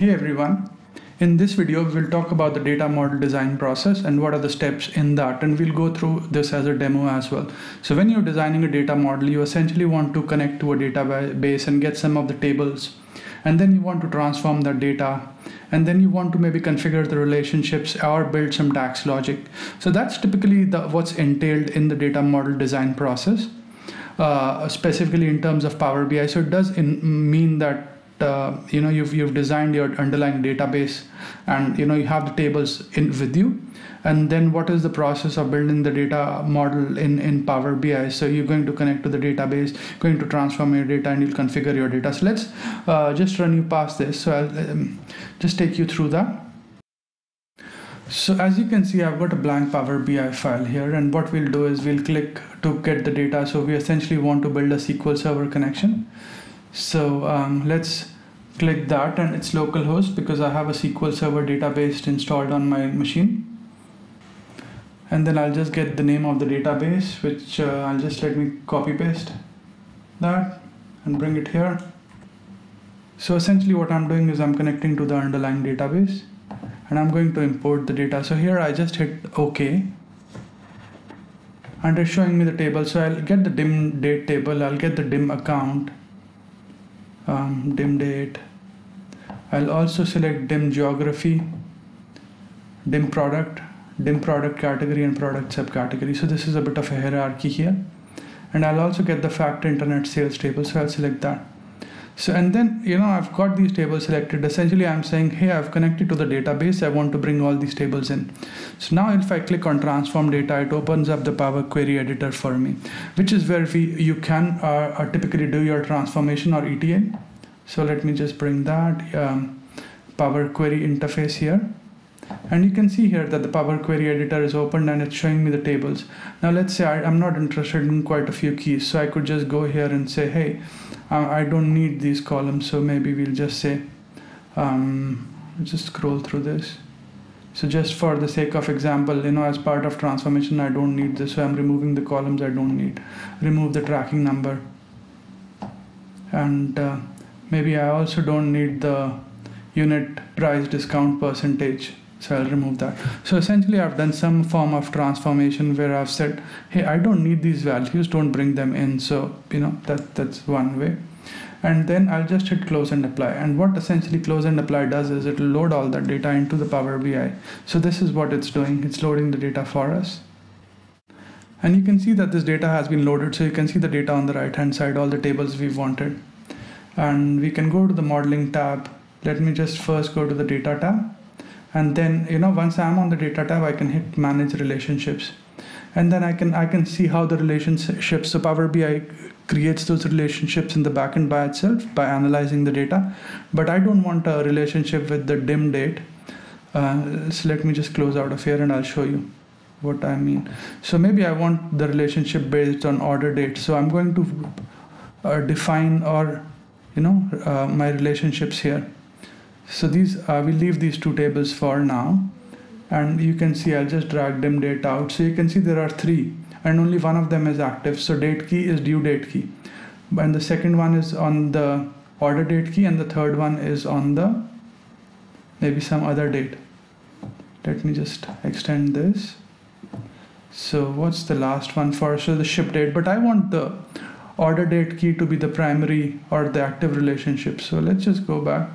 Hey everyone. In this video, we'll talk about the data model design process and what are the steps in that. And we'll go through this as a demo as well. So when you're designing a data model, you essentially want to connect to a database and get some of the tables. And then you want to transform that data. And then you want to maybe configure the relationships or build some DAX logic. So that's typically the, what's entailed in the data model design process. Uh, specifically in terms of Power BI. So it does in, mean that uh, you know you've you've designed your underlying database and you know you have the tables in with you. And then what is the process of building the data model in in power bi so you're going to connect to the database going to transform your data and you'll configure your data. So let's uh, just run you past this. So i'll um, just take you through that. So as you can see, I've got a blank Power BI file here and what we'll do is we'll click to get the data. So we essentially want to build a SQL Server connection. So um, let's click that and it's localhost because I have a SQL Server database installed on my machine. And then I'll just get the name of the database, which uh, I'll just let me copy paste that and bring it here. So essentially what I'm doing is I'm connecting to the underlying database and I'm going to import the data. So here I just hit OK and it's showing me the table. So I'll get the dim date table, I'll get the dim account, um, dim date. I'll also select dim geography, dim product, dim product category and product subcategory. So this is a bit of a hierarchy here. And I'll also get the factor internet sales table. So I'll select that. So, and then, you know, I've got these tables selected. Essentially, I'm saying, hey, I've connected to the database. I want to bring all these tables in. So now if I click on transform data, it opens up the Power Query editor for me, which is where we, you can uh, uh typically do your transformation or ETL. So let me just bring that um, Power Query interface here. And you can see here that the Power Query editor is opened and it's showing me the tables. Now let's say I, am not interested in quite a few keys. So I could just go here and say, hey, I don't need these columns. So maybe we'll just say, um, just scroll through this. So just for the sake of example, you know, as part of transformation, I don't need this. So I'm removing the columns I don't need. Remove the tracking number. And uh, maybe I also don't need the unit price discount percentage so I'll remove that. So essentially I've done some form of transformation where I've said, hey, I don't need these values, don't bring them in. So, you know, that that's one way. And then I'll just hit close and apply. And what essentially close and apply does is it'll load all that data into the Power BI. So this is what it's doing. It's loading the data for us. And you can see that this data has been loaded. So you can see the data on the right hand side, all the tables we wanted. And we can go to the modeling tab. Let me just first go to the data tab and then you know once i'm on the data tab i can hit manage relationships. And then i can i can see how the relationships so power bi creates those relationships in the backend by itself by analyzing the data. But i don't want a relationship with the dim date. Uh, so let me just close out of here and i'll show you what i mean. So maybe i want the relationship based on order date. So i'm going to uh, define or you know uh, my relationships here so these, I will leave these two tables for now. And you can see I'll just drag them date out. So you can see there are three and only one of them is active. So date key is due date key. And the second one is on the order date key and the third one is on the maybe some other date. Let me just extend this. So what's the last one for? So the ship date, but I want the order date key to be the primary or the active relationship. So let's just go back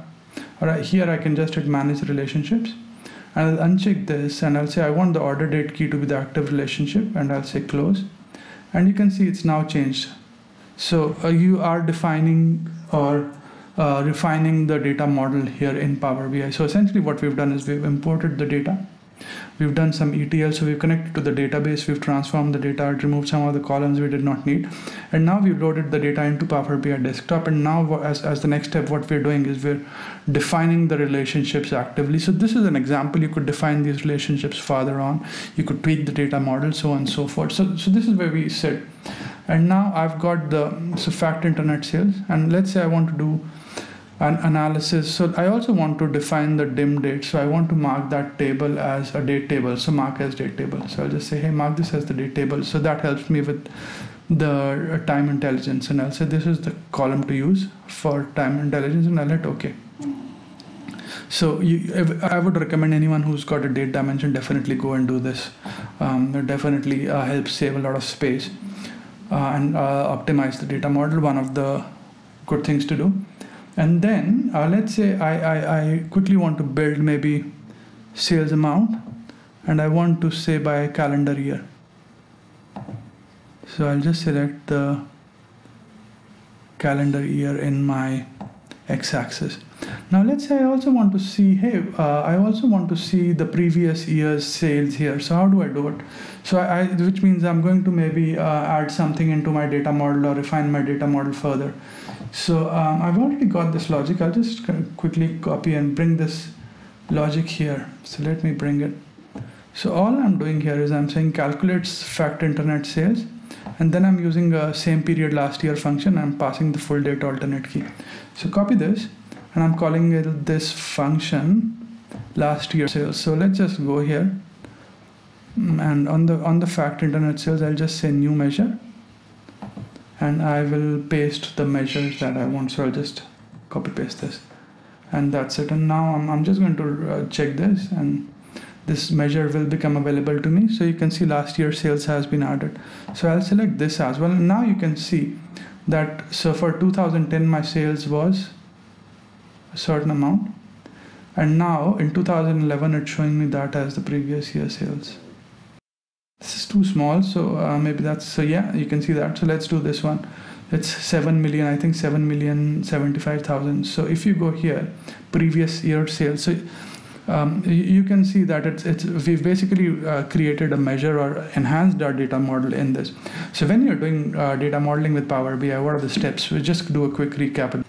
all right here I can just hit manage relationships. And I'll uncheck this and I'll say I want the order date key to be the active relationship and I'll say close. And you can see it's now changed. So uh, you are defining or uh, refining the data model here in Power BI so essentially what we've done is we've imported the data We've done some ETL, so we've connected to the database, we've transformed the data, removed some of the columns we did not need. And now we've loaded the data into Power BI desktop. And now as, as the next step, what we're doing is we're defining the relationships actively. So this is an example. You could define these relationships farther on. You could tweak the data model, so on and so forth. So, so this is where we sit. And now I've got the so fact internet sales. And let's say I want to do an analysis. So I also want to define the dim date. So I want to mark that table as a date table. So mark as date table. So I'll just say, hey, mark this as the date table. So that helps me with the time intelligence. And I'll say this is the column to use for time intelligence and I'll hit OK. So you, I would recommend anyone who's got a date dimension definitely go and do this. Um, it definitely uh, helps save a lot of space uh, and uh, optimize the data model. One of the good things to do. And then uh, let's say I, I, I quickly want to build maybe sales amount and I want to say by calendar year. So I'll just select the calendar year in my x-axis. Now let's say I also want to see, hey, uh, I also want to see the previous year's sales here. So how do I do it? So I, which means I'm going to maybe uh, add something into my data model or refine my data model further. So um, I've already got this logic. I'll just quickly copy and bring this logic here. So let me bring it. So all I'm doing here is I'm saying calculates fact internet sales and then I'm using a same period last year function. I'm passing the full date alternate key. So copy this and I'm calling it this function last year sales. So let's just go here and on the on the fact internet sales I'll just say new measure and I will paste the measures that I want. So I'll just copy paste this and that's it. And now I'm, I'm just going to uh, check this and this measure will become available to me. So you can see last year sales has been added. So I'll select this as well. And now you can see that so for 2010 my sales was a certain amount and now in 2011 it's showing me that as the previous year sales this is too small so uh, maybe that's so yeah you can see that so let's do this one it's 7 million i think 7 million 75000 so if you go here previous year sales so um, you can see that it's, it's we've basically uh, created a measure or enhanced our data model in this. So when you're doing uh, data modeling with Power BI, what are the steps? We just do a quick recap.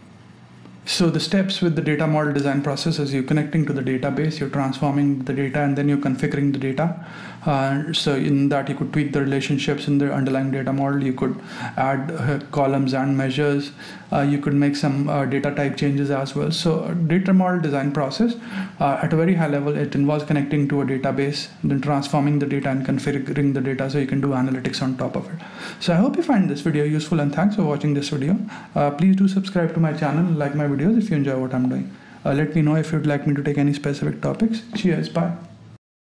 So the steps with the data model design process is you're connecting to the database, you're transforming the data, and then you're configuring the data. Uh, so in that you could tweak the relationships in the underlying data model. You could add uh, columns and measures. Uh, you could make some uh, data type changes as well. So data model design process uh, at a very high level, it involves connecting to a database, then transforming the data and configuring the data so you can do analytics on top of it. So I hope you find this video useful and thanks for watching this video. Uh, please do subscribe to my channel, like my videos if you enjoy what I'm doing. let me know if you'd like me to take any specific topics. Cheers, bye.